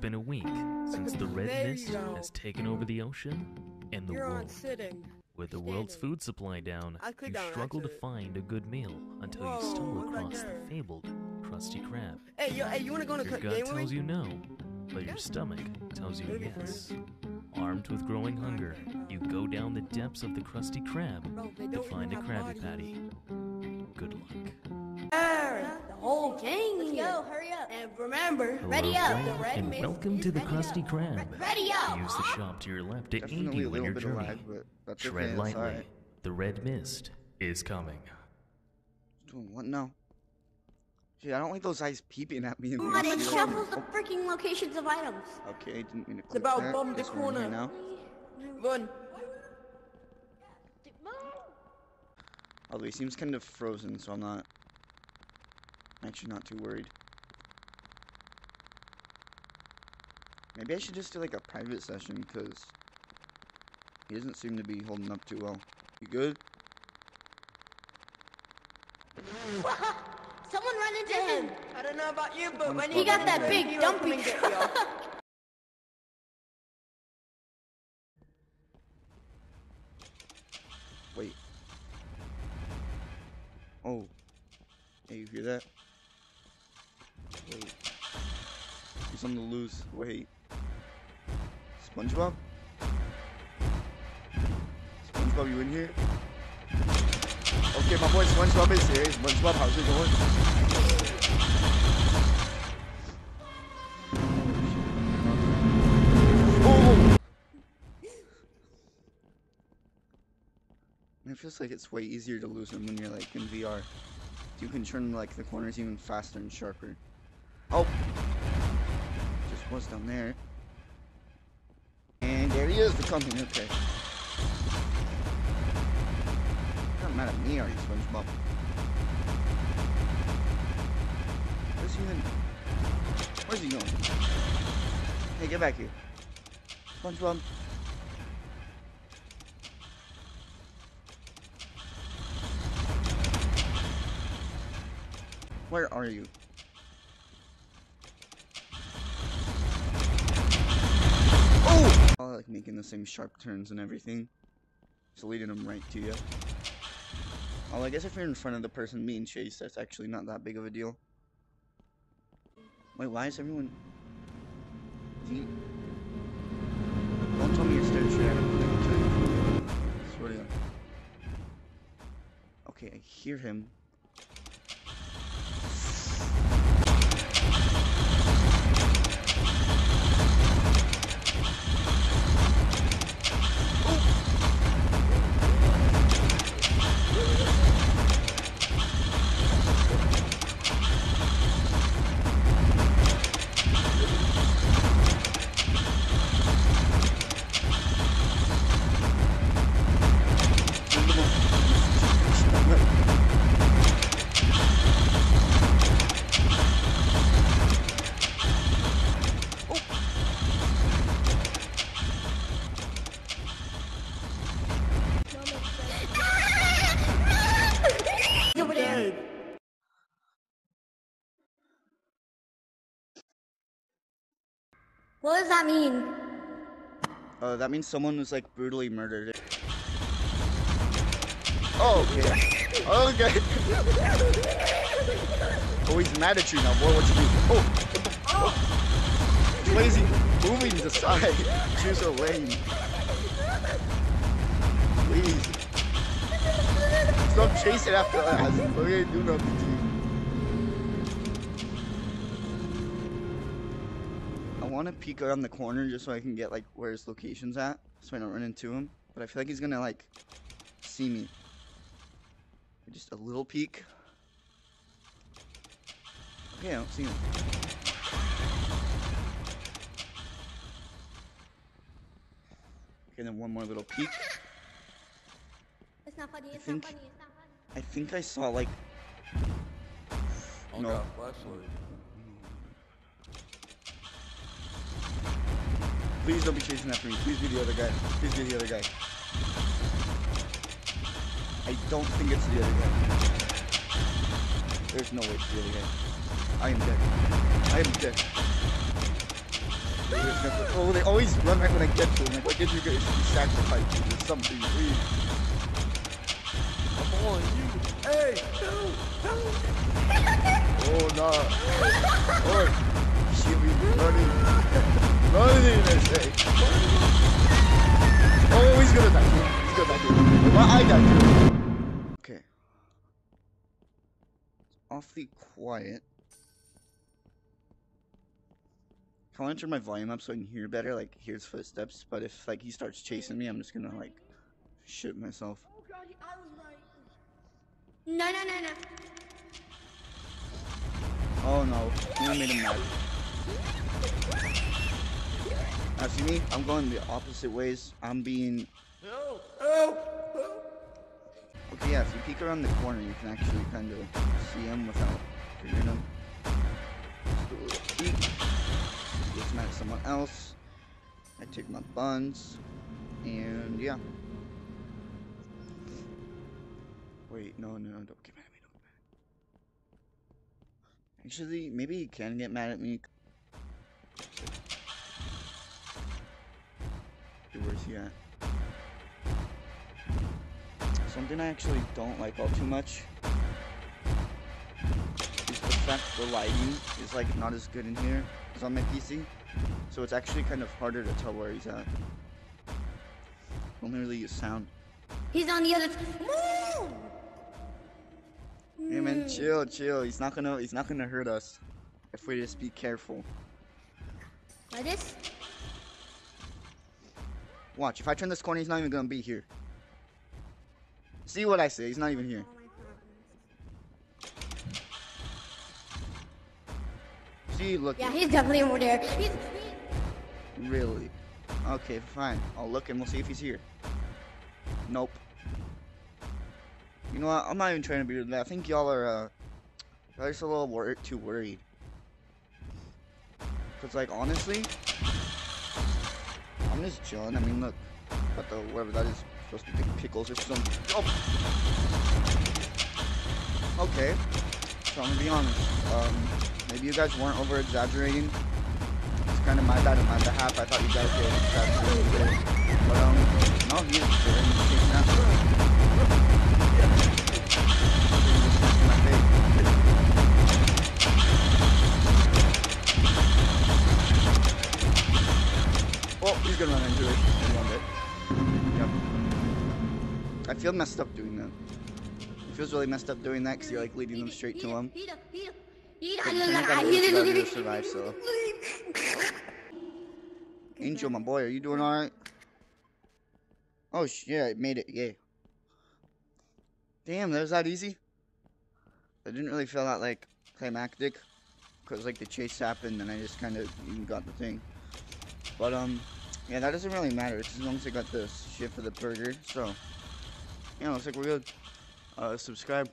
been a week since the red mist go. has taken over the ocean and the You're world. sitting. With the world's food supply down, you down, struggle to find a good meal until Whoa, you stumble across the fabled Krusty Krab. Hey, yo, hey, you wanna go on a Your gut game tells you no, but your stomach tells you Maybe yes. Armed with growing hunger, you go down the depths of the Krusty Krab Bro, to find a even Krabby bodies. Patty. Good luck. The whole gang Let's here. hurry up. And remember, Hello, Ready up. friend, The red and welcome to the ready Krusty. Krab. Ready up. Use the shop to your left to aid you in your journey. lag, that's Tread okay. Lightly. alright. The red mist is coming. Doing what now? Gee, I don't like those eyes peeping at me. in Come the on, it shuffles the freaking locations of items. Okay, I didn't mean to It's about that. bomb the Guess we're corner. now. Run. Although he seems kind of frozen, so I'm not I'm actually not too worried. Maybe I should just do like a private session because he doesn't seem to be holding up too well. You good? Someone run into him. I don't know about you, but when He you got that big it, dumpy come and get you. Wait. Oh. Hey, you hear that? He's on the loose. Wait. SpongeBob? SpongeBob, you in here? Okay, my boy SpongeBob is here. SpongeBob, how's it going? It feels like it's way easier to lose them when you're like in VR. You can turn like the corners even faster and sharper. Oh! Was down there. And there he is, the company, okay. Not mad at me, are you, SpongeBob? Where's he even? Where's he going? Hey, get back here. SpongeBob. Where are you? Like making the same sharp turns and everything. Just leading them right to you. Well, I guess if you're in front of the person being chased, that's actually not that big of a deal. Wait, why is everyone... Is he... Don't tell me you're staring straight. Swear to. Okay, I hear him. What does that mean? Uh, that means someone was like brutally murdered. Oh, okay. Okay. oh, he's mad at you now, boy. What you do? Oh, what? Oh. He's lazy. Moving to the side. Choose a lane. Please. Stop chasing after us. Okay, do nothing to you. Want to peek around the corner just so I can get like where his location's at, so I don't run into him. But I feel like he's gonna like see me. Just a little peek. Okay, I don't see him. Okay, then one more little peek. It's not funny. It's think- not funny. It's not funny. I think I saw like. Oh, No. got a flashlight. Please don't be chasing after me. Please be the other guy. Please be the other guy. I don't think it's the other guy. There's no way it's the other guy. I am dead. I am dead. Oh, they always run right when I get to them. Like, why did you guys sacrifice me or something? Please. Come on, you. Hey, help, help. oh, no. Oh, she'll be running. I say. Oh, he's gonna die. He's gonna die. Well, I died. Okay. It's awfully quiet. Can I want to turn my volume up so I can hear better, like hear his footsteps. But if like he starts chasing me, I'm just gonna like shit myself. Oh god, I was right. No, no, no, no. Oh no, you made him mad. Now see me? I'm going the opposite ways. I'm being. Okay, yeah. If you peek around the corner, you can actually kind of see him without hearing him. Just mad someone else. I take my buns, and yeah. Wait, no, no, no, don't get mad at me. Don't get mad. at me. Actually, maybe he can get mad at me. Okay, Where's he at? Something I actually don't like all too much is the fact the lighting is like not as good in here as on my PC. So it's actually kind of harder to tell where he's at. Only really use sound. He's on the other. Move! Hey man, chill, chill. He's not gonna he's not gonna hurt us if we just be careful. Like this? Watch, if I turn this corner, he's not even gonna be here. See what I say? He's not even here. See, look. Yeah, he's definitely over there. He's. Really? Okay, fine. I'll look and we'll see if he's here. Nope. You know what? I'm not even trying to be rude. I think y'all are, uh, y'all just a little wor- too worried. Cause like honestly, I'm just chilling. I mean, look, got the whatever that is supposed to be pickles or something. Oh. Okay. So I'm gonna be honest. Um, maybe you guys weren't over exaggerating. It's kind of my bad on my behalf. I thought you guys were exaggerating. But um, no, he is feel messed up doing that. It feels really messed up doing that because you're like leading them straight to him. But survive, so. Angel, my boy, are you doing alright? Oh, yeah, it made it, yay. Damn, that was that easy? I didn't really feel that, like, climactic. Because, like, the chase happened and I just kind of got the thing. But, um, yeah, that doesn't really matter. It's as long as I got the shit for the burger. So, yeah, looks like we're good. Uh, subscribe.